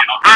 you know.